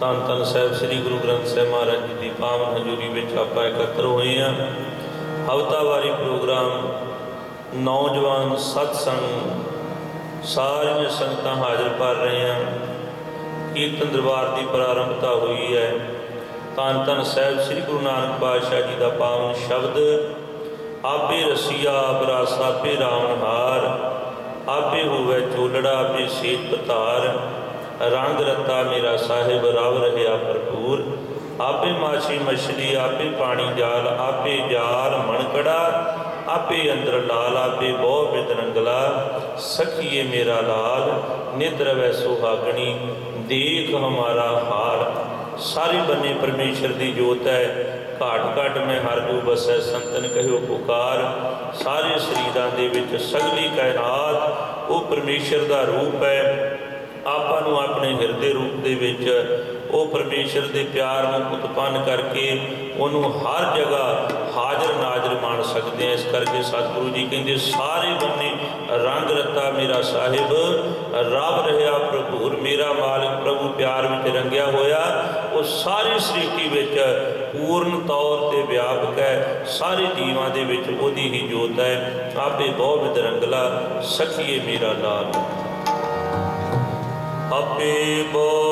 ਧੰਨ ਧੰਨ ਸਾਹਿਬ ਸ੍ਰੀ ਗੁਰੂ ਗ੍ਰੰਥ ਸਾਹਿਬ ਮਹਾਰਾਜ ਜੀ ਦੀ ਪਾਵਨ ਹਜ਼ੂਰੀ ਵਿੱਚ ਆਪਾਂ ਇਕੱਤਰ ਹੋਏ ਹਾਂ। ਹਫ਼ਤਾਵਾਰੀ ਪ੍ਰੋਗਰਾਮ, ਨੌਜਵਾਨ ਸਤਸੰਗ, ਸਾਰੀਆਂ ਸੰਗਤਾਂ ਹਾਜ਼ਰ ਕਰ ਰਹੇ ਹਾਂ। ਕੀਰਤਨ ਦਰਬਾਰ ਦੀ ਪ੍ਰਾਰੰਭਤਾ ਹੋਈ ਹੈ। ਧੰਨ ਧੰਨ ਸਾਹਿਬ ਸ੍ਰੀ ਗੁਰੂ ਨਾਨਕ ਪਾਤਸ਼ਾਹ ਜੀ ਦਾ ਪਾਵਨ ਸ਼ਬਦ, ਆਪੇ ਰਸੀਆ ਬਰਾਸ ਆਪੇ ਰਾਵਣਹਾਰ ਆਪੇ ਹੋਵੇ ਚੋਲੜਾ ਆਪੇ ਸੇਤ ਪਤਾਰ। ਰੰਗ ਰਤਾ ਮੇਰਾ ਸਾਹਿਬ, ਰਵ ਰਹਿਆ ਭਰਪੂਰ। ਆਪੇ ਮਾਛੀ ਮਛਲੀ, ਆਪੇ ਪਾਣੀ ਜਾਲ, ਆਪੇ ਜਾਲ ਮਣਕੜਾ, ਆਪੇ ਅੰਦਰ ਲਾਲ, ਆਪੇ ਬਹੁ ਬਿਦ ਰੰਗਲਾ ਸਖੀਏ ਮੇਰਾ ਲਾਲ ਨਿਦਰ ਵੈ ਸੁਹਾਗਣੀ, ਦੇਖ ਹਮਾਰਾ ਹਾਲ। ਸਾਰੇ ਬੰਨੇ ਪਰਮੇਸ਼ਰ ਦੀ ਜੋਤ ਹੈ, ਘਾਟ ਘਾਟ ਮੈਂ ਹਰ ਜੋ ਬਸੈ ਸੰਤਨ ਕਹਿਓ ਪੁਕਾਰ। ਸਾਰੇ ਸਰੀਰਾਂ ਦੇ ਵਿੱਚ ਸਗਲੀ ਕਾਇਨਾਤ, ਉਹ ਪਰਮੇਸ਼ਰ ਦਾ ਰੂਪ ਹੈ ਆਪਾਂ ਨੂੰ ਆਪਣੇ ਹਿਰਦੇ ਰੂਪ ਦੇ ਵਿੱਚ ਉਹ ਪਰਮੇਸ਼ਰ ਦੇ ਪਿਆਰ ਨੂੰ ਉਤਪੰਨ ਕਰਕੇ ਉਹਨੂੰ ਹਰ ਜਗ੍ਹਾ ਹਾਜ਼ਰ ਨਾਜ਼ਰ ਮੰਨ ਸਕਦੇ ਆ। ਇਸ ਕਰਕੇ ਸਤਿਗੁਰੂ ਜੀ ਕਹਿੰਦੇ, ਸਾਰੇ ਬੰਨੇ ਰੰਗ ਰਤਾ ਮੇਰਾ ਸਾਹਿਬ, ਰਬ ਰਹਿਆ ਪ੍ਰਭੂਰ ਮੇਰਾ ਮਾਲਕ ਪ੍ਰਭੂ ਪਿਆਰ ਵਿੱਚ ਰੰਗਿਆ ਹੋਇਆ। ਉਹ ਸਾਰੀ ਸ੍ਰਿਸ਼ਟੀ ਵਿੱਚ ਪੂਰਨ ਤੌਰ ਤੇ ਵਿਆਪਕ ਹੈ। ਸਾਰੇ ਜੀਵਾਂ ਦੇ ਵਿੱਚ ਉਹਦੀ ਹੀ ਜੋਤ ਹੈ। ਆਪੇ ਬਹੁ ਵਿਦ ਰੰਗਲਾ, ਸਖੀਏ ਮੇਰਾ ਲਾਲ। ਆਪੇ ਬੋਬਿਦ